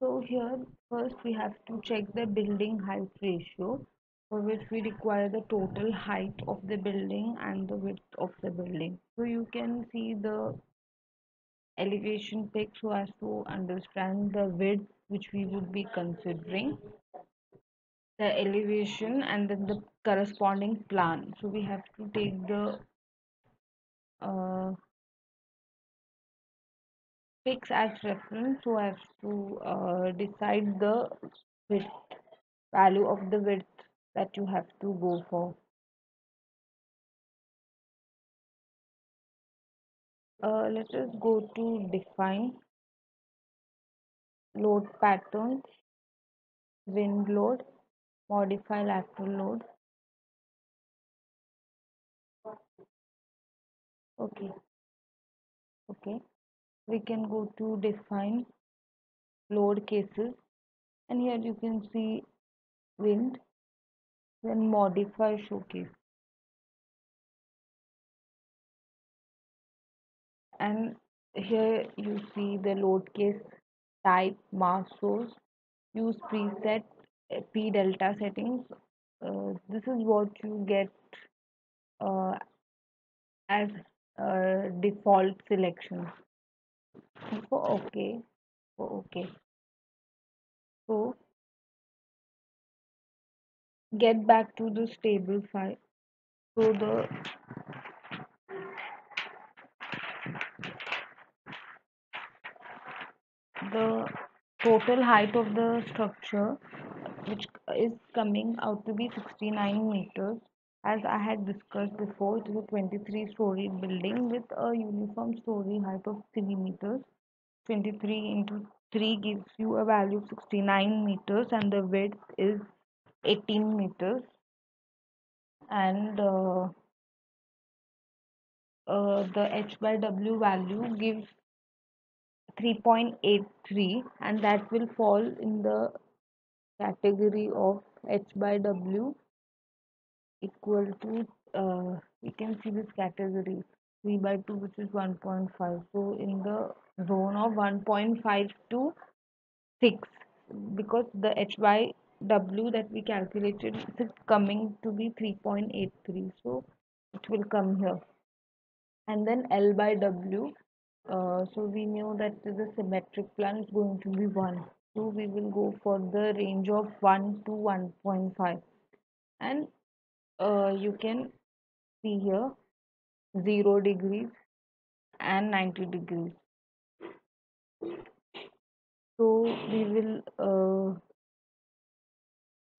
So here first we have to check the building height ratio for which we require the total height of the building and the width of the building. So you can see the elevation pic so as to understand the width which we would be considering the elevation and then the corresponding plan so we have to take the uh, pics as reference so as to uh, decide the width value of the width that you have to go for. Uh, let us go to define load patterns wind load modify lateral load. Okay. Okay we can go to define load cases. And here you can see wind then modify showcase. And here you see the load case type mass source use preset p delta settings. Uh, this is what you get uh, as uh, default selection for okay. For okay. So get back to the stable file so the the total height of the structure which is coming out to be 69 meters as I had discussed before it is a 23 story building with a uniform story height of 3 meters. 23 into 3 gives you a value of 69 meters and the width is 18 meters. And uh, uh, the h by w value gives 3.83 and that will fall in the category of h by w equal to uh, you can see this category 3 by 2 which is 1.5 so in the zone of 1.5 to 6 because the h by w that we calculated is coming to be 3.83 so it will come here. And then l by w uh, so we know that the symmetric plan is going to be 1 so we will go for the range of 1 to 1.5 and uh, you can see here 0 degrees and 90 degrees. So we will uh,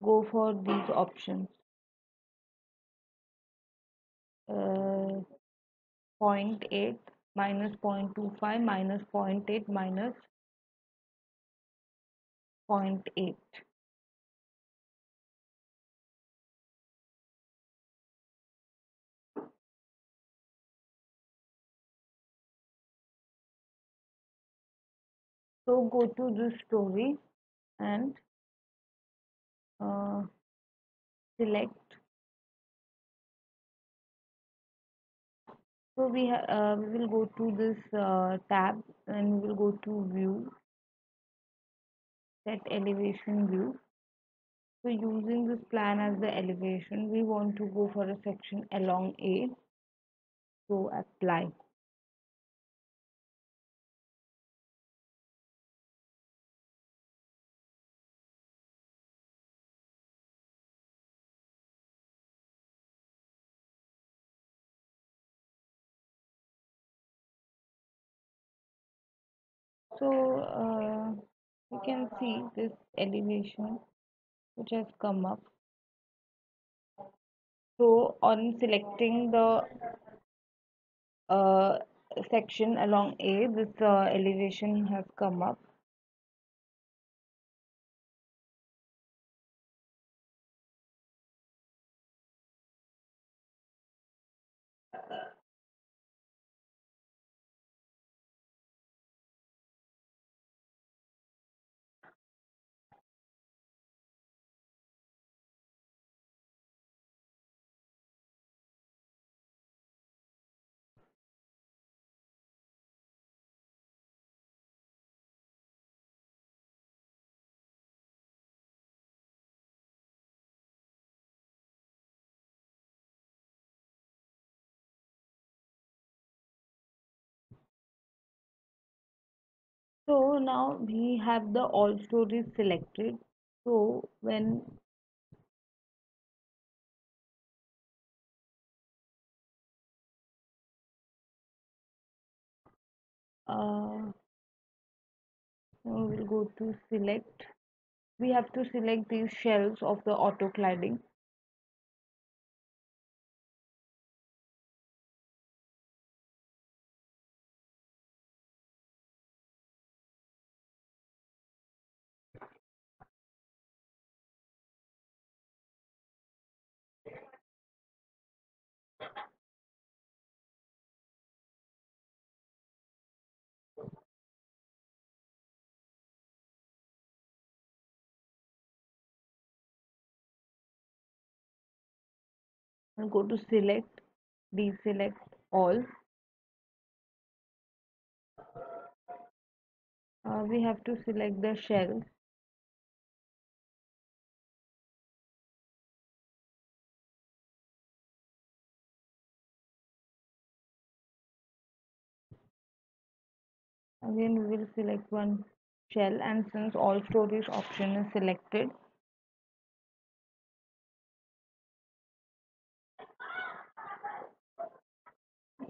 go for these options. Uh, 0.8 minus 0.25 minus 0.8 minus 0.8 so go to this story and uh, select. So we uh, we will go to this uh, tab and we will go to view. Set elevation view. So using this plan as the elevation we want to go for a section along a. So apply so uh, you can see this elevation which has come up. So on selecting the uh, section along A this uh, elevation has come up. Uh, now we have the all stories selected. So when uh, we'll go to select. We have to select these shells of the auto cladding go to select deselect all. Uh, we have to select the shell. Again we will select one shell and since all stories option is selected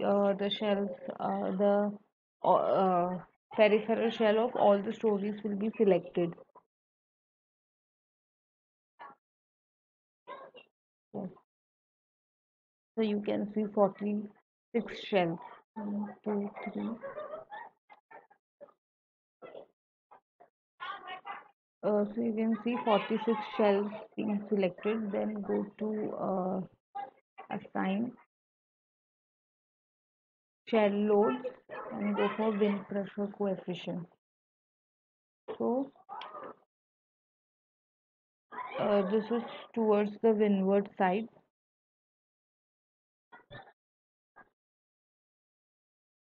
uh, the shells uh, the uh, peripheral shell of all the stories will be selected. So you can see 46 shells one two three. Uh, so you can see 46 shells being selected then go to uh, assign shell loads and go for wind pressure coefficient. So uh, this is towards the windward side.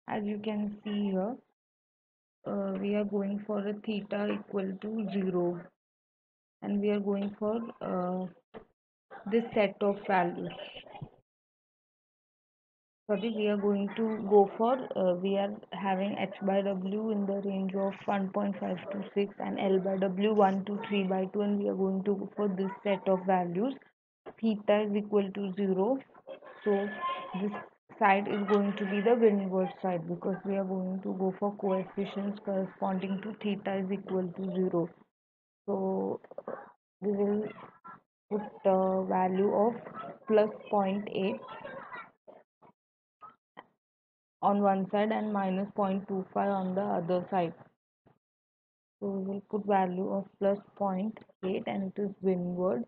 As you can see here uh, we are going for a theta equal to 0 and we are going for uh, this set of values we are going to go for uh, we are having h by w in the range of 1.526 and l by w 1 to 3 by 2 and we are going to go for this set of values. Theta is equal to 0 so this side is going to be the windward side because we are going to go for coefficients corresponding to theta is equal to 0 so we will put the value of plus 0.8 on one side and minus 0.25 on the other side. So we will put value of plus 0.8 and it is windward.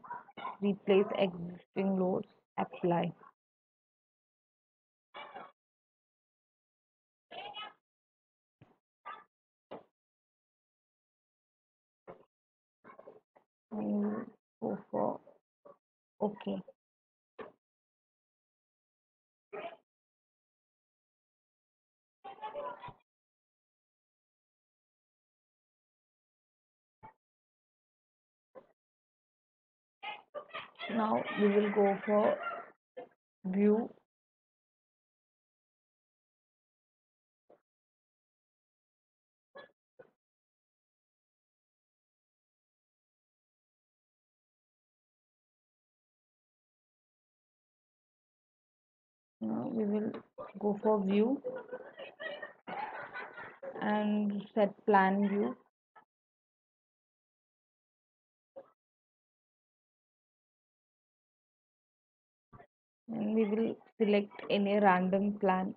Replace existing loads apply. And go for okay now we will go for view. Now we will go for view and set plan view and we will select any random plan.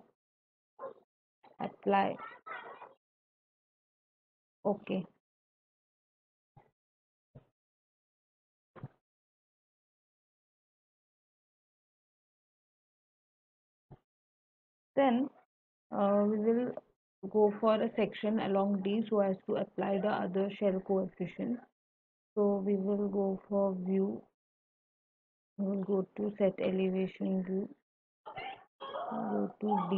Apply. Okay. Then uh, we will go for a section along D so as to apply the other shell coefficient. So we will go for view. We will go to set elevation view. Go to D